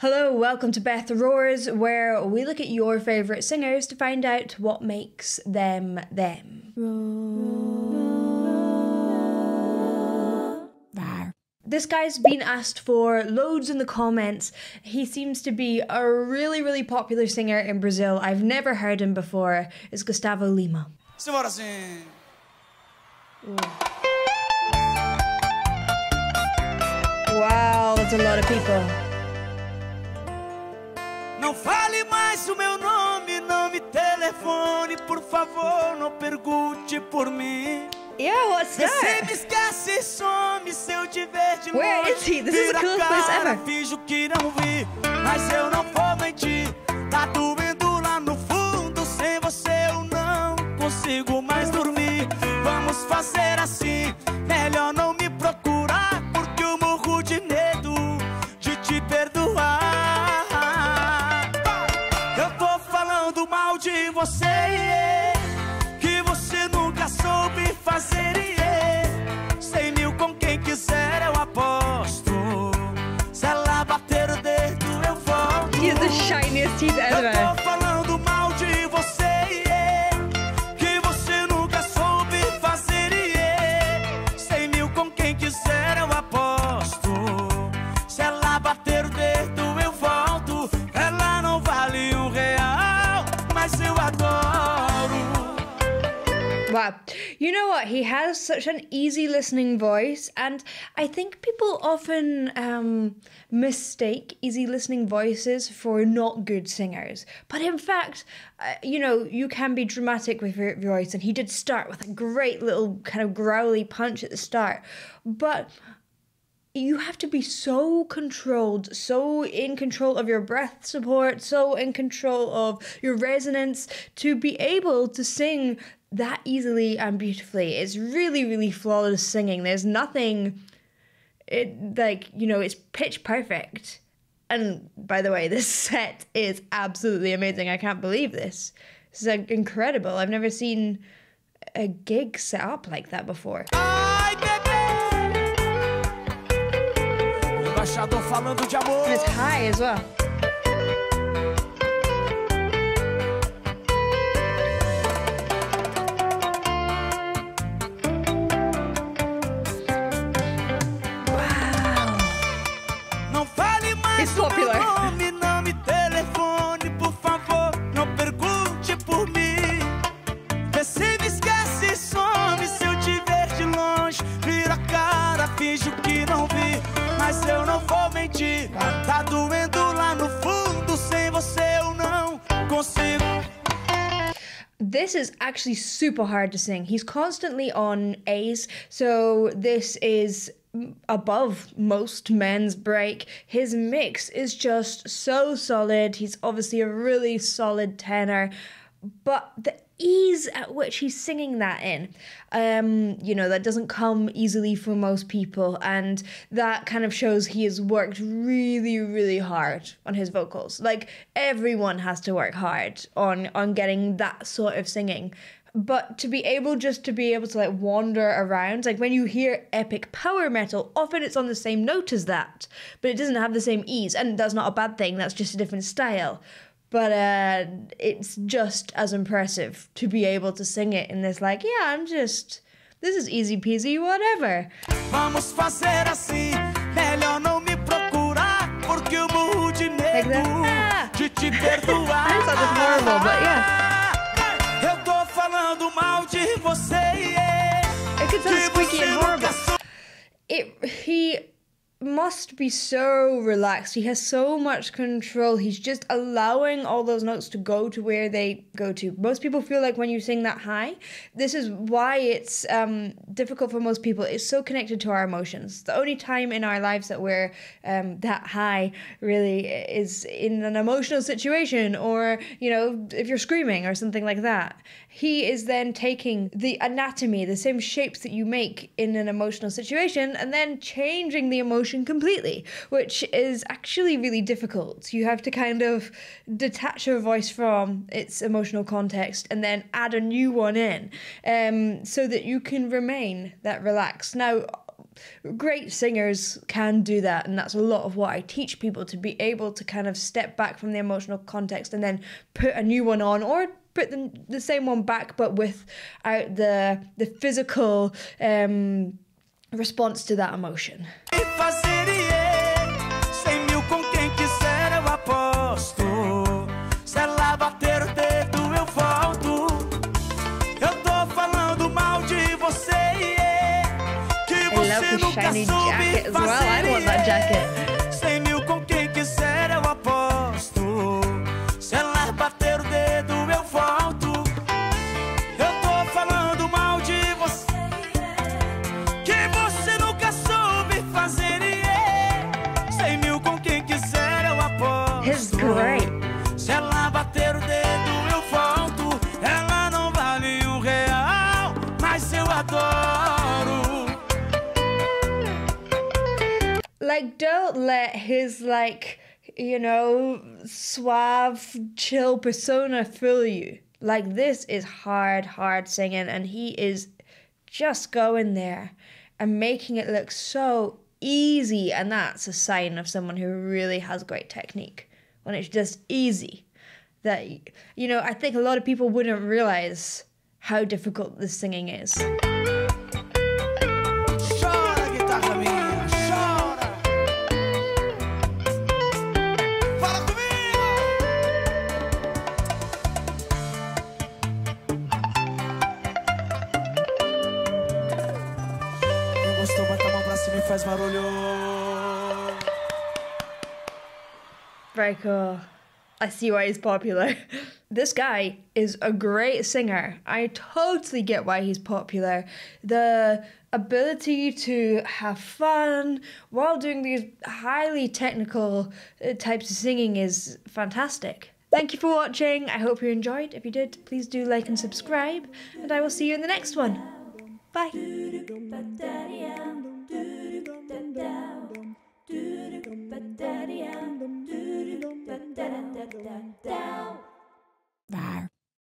Hello, welcome to Beth Roars, where we look at your favourite singers to find out what makes them them. This guy's been asked for loads in the comments. He seems to be a really, really popular singer in Brazil. I've never heard him before. It's Gusttavo Lima. Simbora assim. Wow, that's a lot of people. O meu nome, não me telefone, por favor, não pergunte por mim. Yeah, what's Você that? me esquece e some se eu te ver de Where longe. is he? This is the coolest place ever. Finjo que não vi, mas eu não vou mentir. Tá doendo lá no fundo, sem você eu não consigo mais dormir. Vamos fazer assim, melhor Wow. You know what? He has such an easy listening voice, and I think people often um, mistake easy listening voices for not good singers. But in fact, uh, you know, you can be dramatic with your voice, and he did start with a great little kind of growly punch at the start. But you have to be so controlled, so in control of your breath support, so in control of your resonance to be able to sing that easily and beautifully. It's really, really flawless singing. There's nothing, it like you know, it's pitch perfect. And by the way, this set is absolutely amazing. I can't believe this. This is like, incredible. I've never seen a gig set up like that before. Ai, bebê! O embaixador falando de amor. And it's high as well. Meu nome, não me telefone, por favor, não pergunte por mim. Você me esquece e some se eu te ver de longe. Vira a cara, finjo que não vi, mas eu não vou mentir. Tá doendo lá no fundo, sem você eu não consigo. This is actually super hard to sing. He's constantly on A's, so this is above most men's break. His mix is just so solid. He's obviously a really solid tenor, but the ease at which he's singing that in, um, you know, that doesn't come easily for most people, and that kind of shows he has worked really, really hard on his vocals. Like everyone has to work hard on on getting that sort of singing. But to be able just to be able to like wander around, like when you hear epic power metal, often it's on the same note as that, but it doesn't have the same ease, and that's not a bad thing. That's just a different style but uh, it's just as impressive to be able to sing it in this like yeah i'm just this is easy peasy whatever Vamos fazer assim, melhor não me procurar, porque eu morro de Like that. Ah. de te perdoar. That sounded horrible, but tô falando mal de você, it could sound squeaky and horrible. it he must be so relaxed. He has so much control. He's just allowing all those notes to go to where they go to. Most people feel like when you sing that high this is why it's um, difficult for most people. It's so connected to our emotions. The only time in our lives that we're um, that high really is in an emotional situation or you know if you're screaming or something like that. He is then taking the anatomy the same shapes that you make in an emotional situation and then changing the emotion completely which is actually really difficult you have to kind of detach your voice from its emotional context and then add a new one in um, so that you can remain that relaxed now great singers can do that, and that's a lot of what I teach people to be able to kind of step back from the emotional context and then put a new one on or put the, the same one back but without the the physical um, response to that emotion. shiny jacket as well. I mil com quem quiser eu aposto. Se ela bater o dedo eu volto. Eu tô falando mal de você. Que você nunca soube fazer. E é. yeah. Mil com quem quiser eu aposto. He's great. Like don't let his like you know suave chill persona fool you. Like this is hard hard singing and he is just going there and making it look so easy and that's a sign of someone who really has great technique when it's just easy. That you know i think a lot of people wouldn't realize how difficult this singing is faz barulho. Very cool. I see why he's popular. this guy is a great singer. I totally get why he's popular. The ability to have fun while doing these highly technical uh, types of singing is fantastic. Thank you for watching. I hope you enjoyed. If you did, please do like and subscribe, and I will see you in the next one. Bye down, down.